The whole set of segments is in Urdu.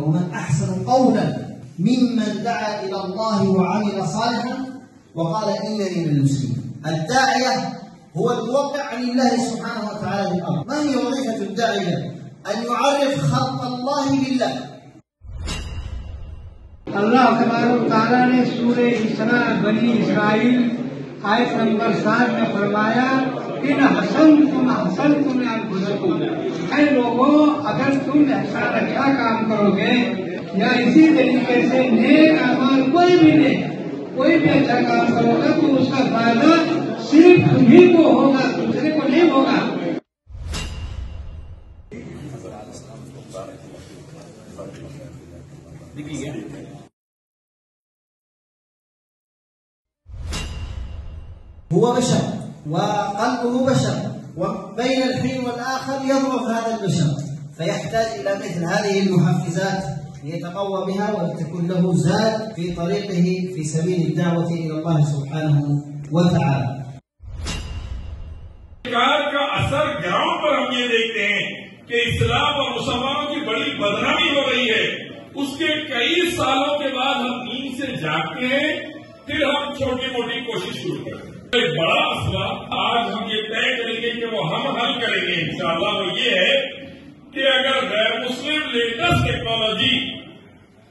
ومن أحسن قولا ممن دعا إلى الله وعمل صالحا وقال إنني من المسلمين الداعية هو الموقع عن الله سبحانه وتعالى في ما هي وظيفة الداعية أن يعرف خلق الله لله اللہ تبارک تعالیٰ نے سورہ اسرا بنی اسرائیل آیت نمبر سات میں فرمایا، ان حسن تم حسن تم اے لوگوں اگر تم ایسا اچھا کام کرو گے یا اسی طریقے سے نیک اعمال کوئی بھی دے کوئی بھی اچھا کام کرو گے تو اس کا فائدہ صرف تمہیں کو ہوگا، دوسرے کو نہیں ہوگا۔ هو بشر وقلبه بشر وبين الحين والآخر يضعف هذا البشر. فيحتاج إلى مثل هذه المحفزات ليتقوى بها ولتكون له زاد في طريقه في سبيل الدعوة إلى الله سبحانه وتعالى. کا اثر گراؤنڈ پر ہم یہ دیکھتے ہیں۔ کہ اسلام اور مسلمانوں کی بڑی بدنامی ہو رہی ہے۔ اس کے کئی سالوں کے بعد ہم نیند سے جاگتے ہیں، پھر ہم چھوٹی موٹی کوشش شروع کرتے ہیں۔ ایک بڑا مسئلہ، آج ہم یہ طے کریں گے کہ وہ ہم حل کریں گے۔ انشاءاللہ وہ یہ ہے کہ اگر غیر مسلم لیٹسٹ ٹیکنالوجی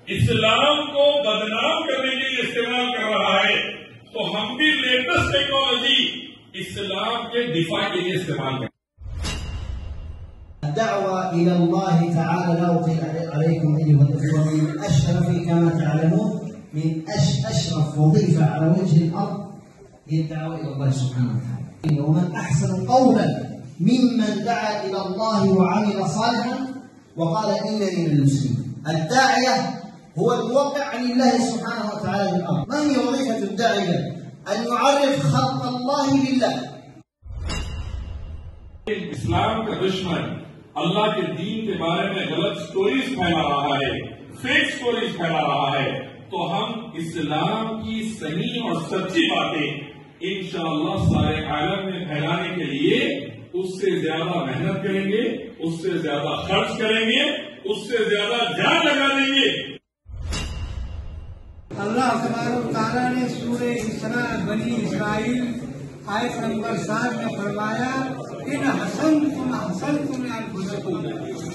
اسلام کو بدنام کرنے کے لیے استعمال کر رہا ہے، تو ہم بھی لیٹسٹ ٹیکنالوجی اسلام کے دفاع کے لیے استعمال کریں۔ الدعوة إلى الله تعالى. لا أطيل عليكم أيها الأخوة. من أشرف كما تعلمون من أش أشرف وظيفة على وجه الأرض هي الدعوة إلى الله سبحانه وتعالى. ومن أحسن قولا ممن دعا إلى الله وعمل صالحا وقال إنني من المسلمين. الداعية هو الموقع عن الله سبحانه وتعالى في الأرض. ما هي وظيفة الداعية؟ أن يعرف خلق الله بالله إسلام کا دشمن اللہ کے دین کے بارے میں غلط سٹوریز پھیلا رہا ہے فیک سٹوریز پھیلا رہا ہے، تو ہم اسلام کی صحیح اور سچی باتیں انشاءاللہ سارے عالم میں پھیلانے کے لیے اس سے زیادہ محنت کریں گے، اس سے زیادہ خرچ کریں گے، اس سے زیادہ جان لگا دیں گے۔ اللہ تبارک تعالیٰ نے سورہ اسرا بنی اسرائیل آیت نمبر سات میں فرمایا، ان حسن تم حسن تم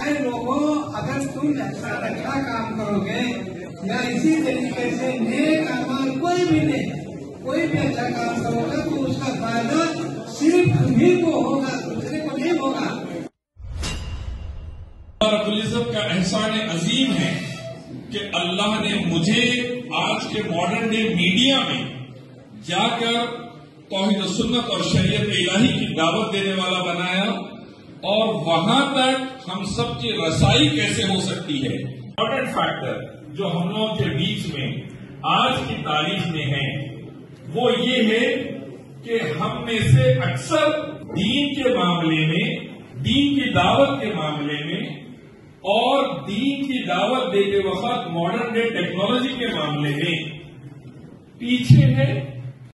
اے لوگوں اگر تم ایسا اچھا کام کرو گے، یا اسی طریقے سے نیک اعمال کوئی بھی دے کوئی بھی اچھا کام کرو گے، تو اس کا فائدہ صرف تمہیں کو ہوگا، دوسرے کو نہیں ہوگا۔ رب العزت کا احسان عظیم ہے کہ اللہ نے مجھے آج کے ماڈرن ڈے میڈیا میں جا کر توحید و سنت اور شریعت الہی کی دعوت دینے والا بنایا اور وہاں تک ہم سب کی رسائی کیسے ہو سکتی ہے؟ امپورٹنٹ فیکٹر جو ہم لوگوں کے بیچ میں آج کی تاریخ میں ہے، وہ یہ ہے کہ ہم میں سے اکثر دین کے معاملے میں، دین کی دعوت کے معاملے میں اور دین کی دعوت دیتے وقت ماڈرن ڈے ٹیکنالوجی کے معاملے میں پیچھے ہے